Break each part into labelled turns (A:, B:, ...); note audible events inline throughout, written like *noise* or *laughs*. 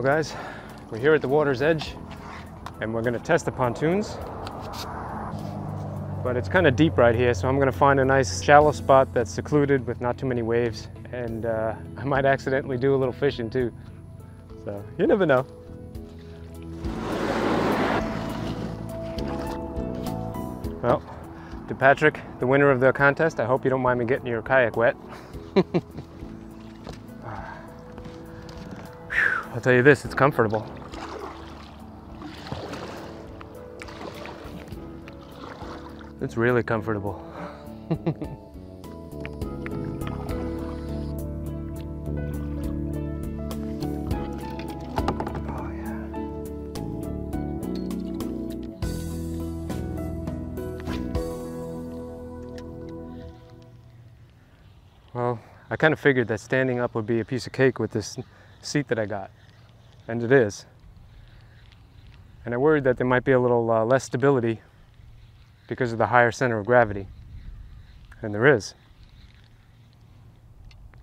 A: Well guys, we're here at the water's edge and we're gonna test the pontoons. But it's kind of deep right here, so I'm gonna find a nice shallow spot that's secluded with not too many waves. And uh, *laughs* I might accidentally do a little fishing too. So you never know. Well, to Patrick, the winner of the contest, I hope you don't mind me getting your kayak wet. *laughs* I'll tell you this, it's comfortable. It's really comfortable. *laughs* oh. Well, I kind of figured that standing up would be a piece of cake with this seat that I got, and it is. And I worried that there might be a little uh, less stability because of the higher center of gravity, and there is.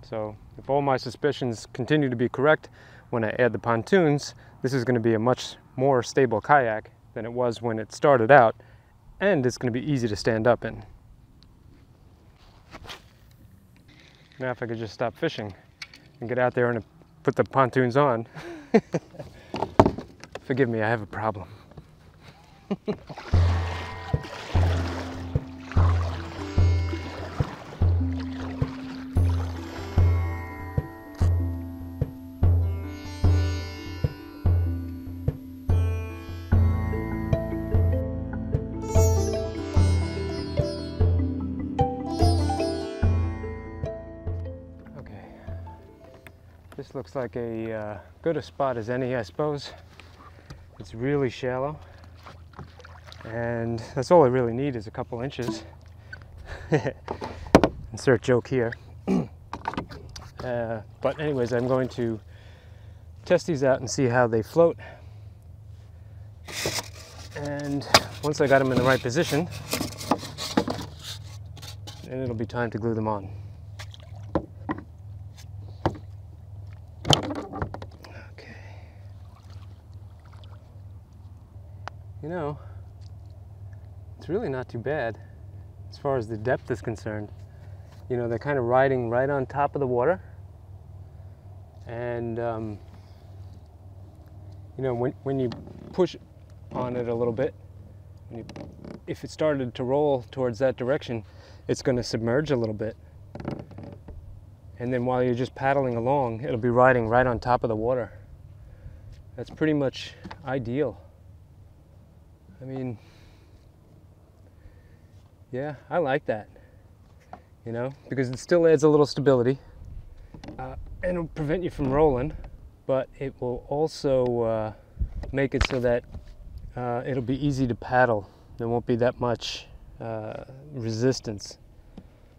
A: So if all my suspicions continue to be correct, when I add the pontoons, this is going to be a much more stable kayak than it was when it started out, and it's going to be easy to stand up in. Now if I could just stop fishing and get out there and put the pontoons on. *laughs* Forgive me, I have a problem. *laughs* looks like a uh, good a spot as any, I suppose. It's really shallow. And that's all I really need is a couple inches. *laughs* Insert joke here. *clears throat* uh, but anyways, I'm going to test these out and see how they float. And once I got them in the right position, then it'll be time to glue them on. You know, it's really not too bad as far as the depth is concerned. You know, they're kind of riding right on top of the water. And, um, you know, when, when you push on it a little bit, you, if it started to roll towards that direction, it's going to submerge a little bit. And then while you're just paddling along, it'll be riding right on top of the water. That's pretty much ideal. I mean, yeah, I like that. You know, because it still adds a little stability. Uh, and it'll prevent you from rolling, but it will also uh, make it so that uh, it'll be easy to paddle. There won't be that much uh, resistance.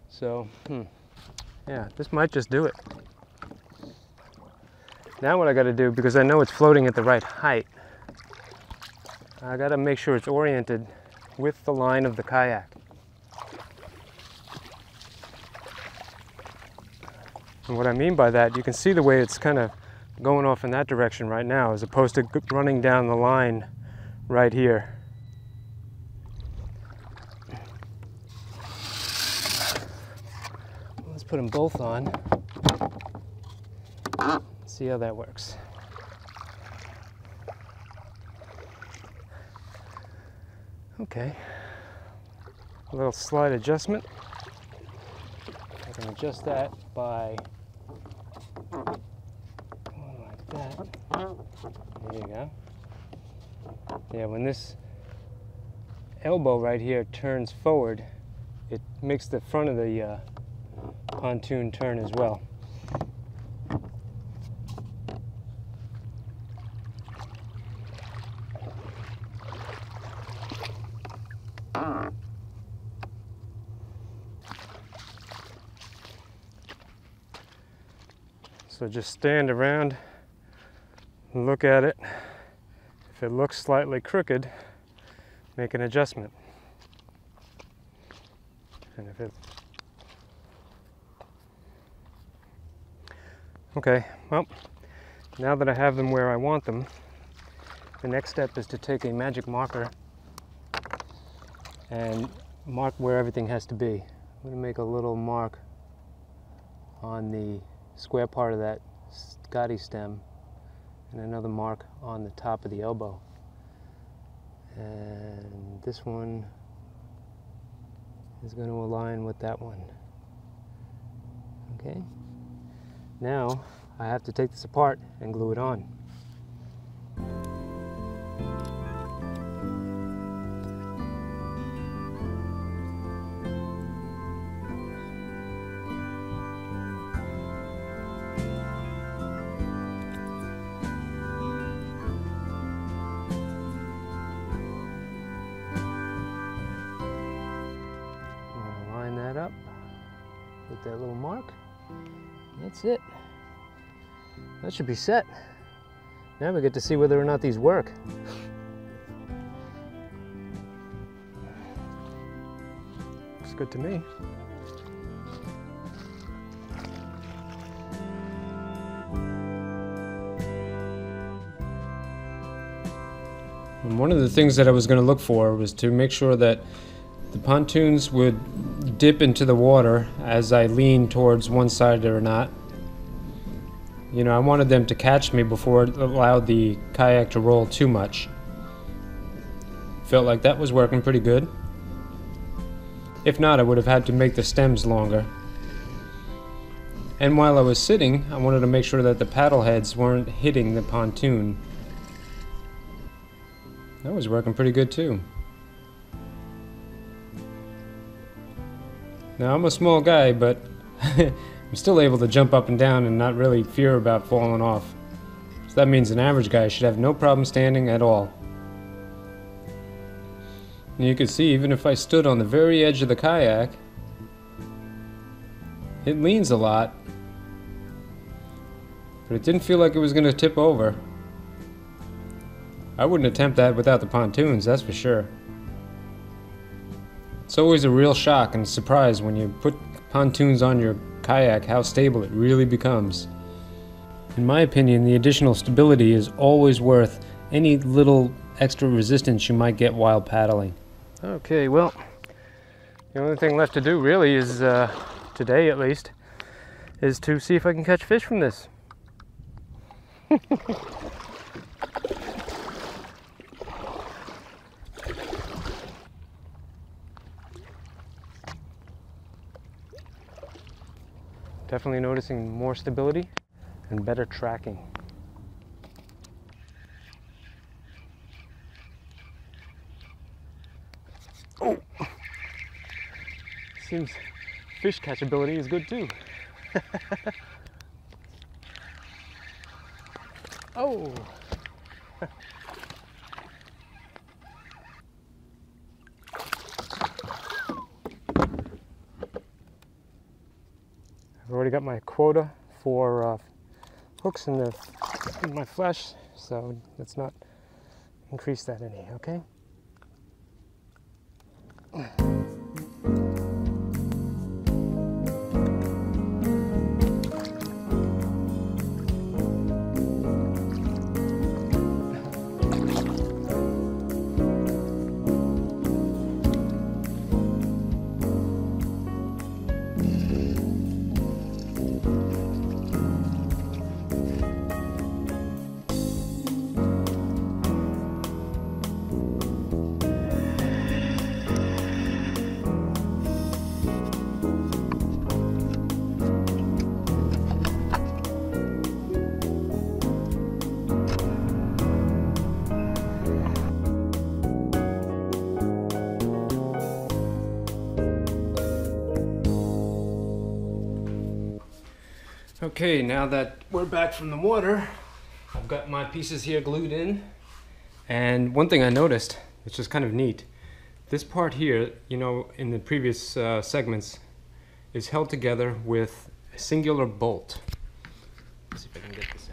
A: So, hmm, yeah, this might just do it. Now what I got to do, because I know it's floating at the right height, I got to make sure it's oriented with the line of the kayak. And what I mean by that, you can see the way it's kind of going off in that direction right now, as opposed to running down the line right here. Let's put them both on. See how that works. Okay. A little slight adjustment. I can adjust that by like that. There you go. Yeah, when this elbow right here turns forward, it makes the front of the uh, pontoon turn as well. Just stand around and look at it. If it looks slightly crooked, make an adjustment. And if it Okay, well, now that I have them where I want them, the next step is to take a magic marker and mark where everything has to be. I'm going to make a little mark on the square part of that Scotty stem and another mark on the top of the elbow. And this one is going to align with that one. Okay. Now I have to take this apart and glue it on. That's it. That should be set. Now we get to see whether or not these work. Looks good to me. And one of the things that I was going to look for was to make sure that the pontoons would dip into the water as I leaned towards one side or not. You know, I wanted them to catch me before it allowed the kayak to roll too much. Felt like that was working pretty good. If not, I would have had to make the stems longer. And while I was sitting, I wanted to make sure that the paddle heads weren't hitting the pontoon. That was working pretty good too. Now I'm a small guy, but *laughs* I'm still able to jump up and down and not really fear about falling off. So that means an average guy should have no problem standing at all. And you can see even if I stood on the very edge of the kayak, it leans a lot. But it didn't feel like it was going to tip over. I wouldn't attempt that without the pontoons, that's for sure. It's always a real shock and surprise when you put pontoons on your kayak how stable it really becomes. In my opinion, the additional stability is always worth any little extra resistance you might get while paddling. Okay, well, the only thing left to do really is, uh, today at least, is to see if I can catch fish from this. *laughs* Definitely noticing more stability and better tracking. Oh! Seems fish catchability is good too. *laughs* oh! *laughs* already got my quota for uh, hooks in, the, in my flesh, so let's not increase that any, okay? Okay, now that we're back from the water, I've got my pieces here glued in. And one thing I noticed, which is kind of neat, this part here, you know, in the previous uh, segments, is held together with a singular bolt. Let's see if I can get this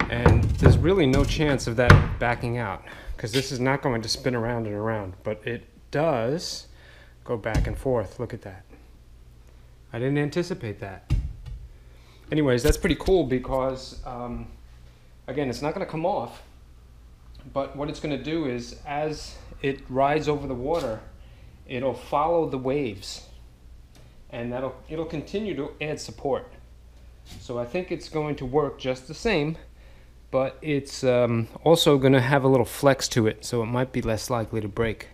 A: out. And there's really no chance of that backing out because this is not going to spin around and around, but it does go back and forth. Look at that. I didn't anticipate that. Anyways, that's pretty cool because, um, again, it's not going to come off, but what it's going to do is as it rides over the water, it'll follow the waves and that'll it'll continue to add support. So I think it's going to work just the same, but it's um, also going to have a little flex to it, so it might be less likely to break.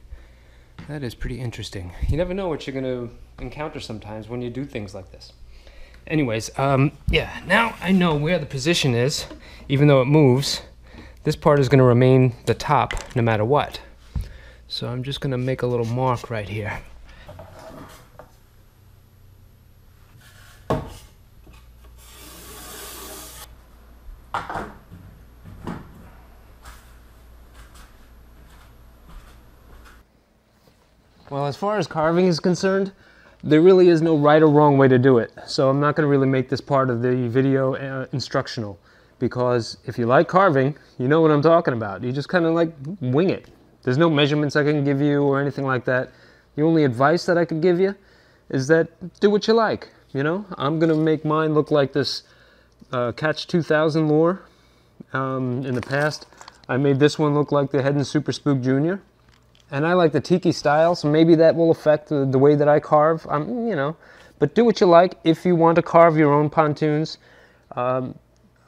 A: That is pretty interesting. You never know what you're going to encounter sometimes when you do things like this. Anyways, um, yeah, now I know where the position is, even though it moves. This part is going to remain the top no matter what. So I'm just going to make a little mark right here. Well, as far as carving is concerned, there really is no right or wrong way to do it. So I'm not going to really make this part of the video uh, instructional because if you like carving, you know what I'm talking about. You just kind of like wing it. There's no measurements I can give you or anything like that. The only advice that I could give you is that do what you like. You know, I'm going to make mine look like this uh, Catch 2000 lure. Um, in the past, I made this one look like the Heddon Super Spook Jr and I like the tiki style, so maybe that will affect the, the way that I carve. Um, you know, but do what you like if you want to carve your own pontoons. Um,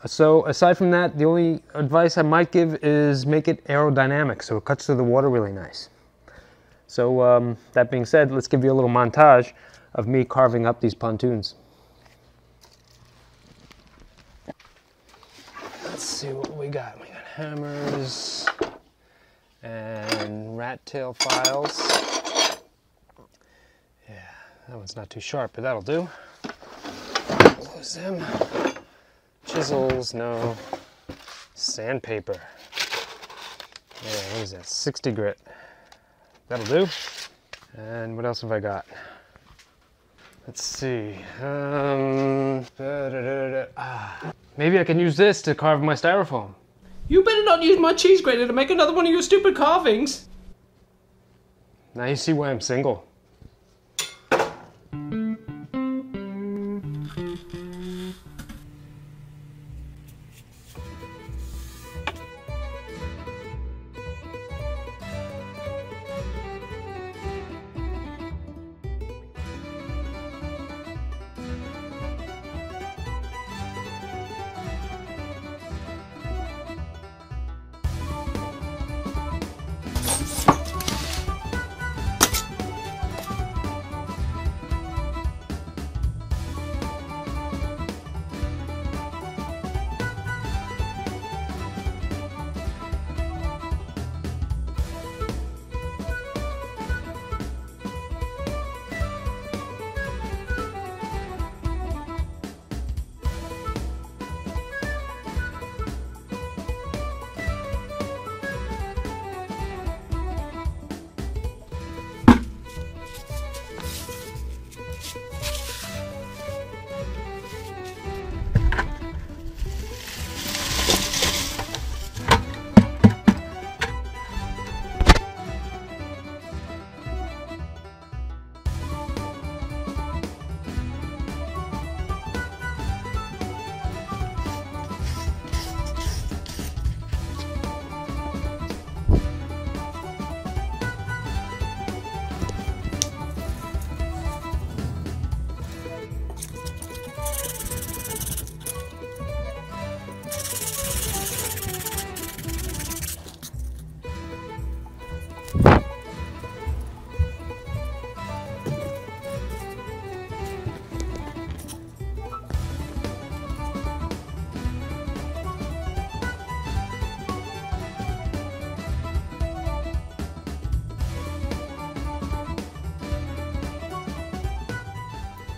A: so aside from that, the only advice I might give is make it aerodynamic, so it cuts through the water really nice. So um, that being said, let's give you a little montage of me carving up these pontoons. Let's see what we got. We got hammers and rat tail files. Yeah, that one's not too sharp, but that'll do. Close them. Chisels, no. Sandpaper. Yeah, what is that? 60 grit. That'll do. And what else have I got? Let's see. Um, da, da, da, ah. Maybe I can use this to carve my styrofoam.
B: You better not use my cheese grater to make another one of your stupid carvings.
A: Now you see why I'm single.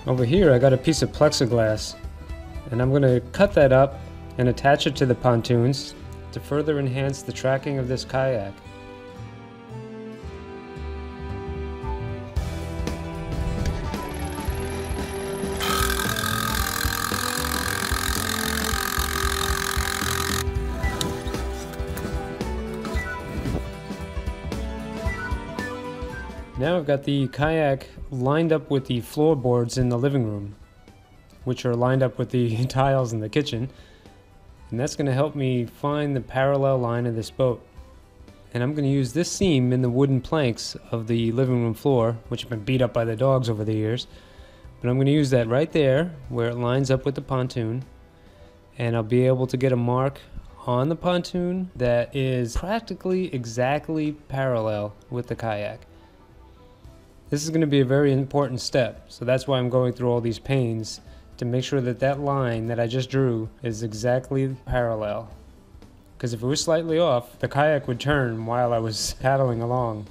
A: Over here I got a piece of plexiglass and I'm going to cut that up and attach it to the pontoons to further enhance the tracking of this kayak. Now I've got the kayak lined up with the floorboards in the living room, which are lined up with the *laughs* tiles in the kitchen. And that's going to help me find the parallel line of this boat. And I'm going to use this seam in the wooden planks of the living room floor, which have been beat up by the dogs over the years. But I'm going to use that right there where it lines up with the pontoon. And I'll be able to get a mark on the pontoon that is practically exactly parallel with the kayak. This is going to be a very important step, so that's why I'm going through all these pains to make sure that that line that I just drew is exactly parallel. Because if it was slightly off, the kayak would turn while I was *laughs* paddling along.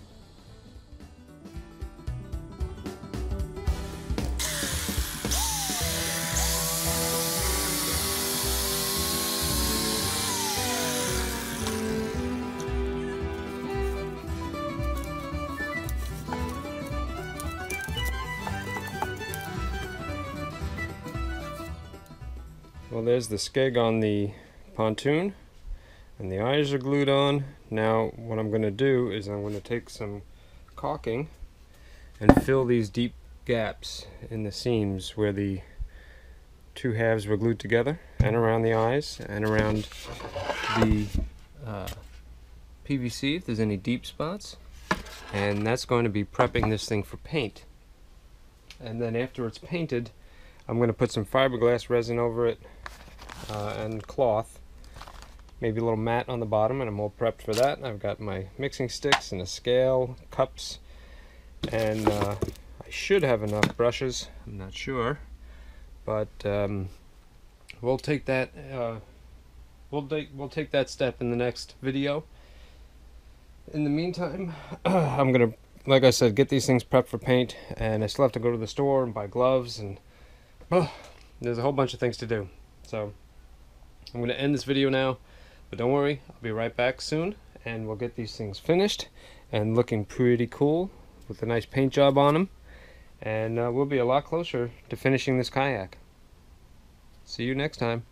A: Well, there's the skeg on the pontoon and the eyes are glued on. Now what I'm going to do is I'm going to take some caulking and fill these deep gaps in the seams where the two halves were glued together and around the eyes and around the uh, PVC if there's any deep spots and that's going to be prepping this thing for paint and then after it's painted I'm going to put some fiberglass resin over it uh, and cloth. Maybe a little mat on the bottom and I'm all prepped for that. I've got my mixing sticks and a scale, cups, and uh, I should have enough brushes. I'm not sure, but um, we'll take that. Uh, we'll take we'll take that step in the next video. In the meantime, *clears throat* I'm gonna, like I said, get these things prepped for paint, and I still have to go to the store and buy gloves, and *sighs* there's a whole bunch of things to do. So. I'm going to end this video now, but don't worry, I'll be right back soon, and we'll get these things finished and looking pretty cool with a nice paint job on them, and uh, we'll be a lot closer to finishing this kayak. See you next time.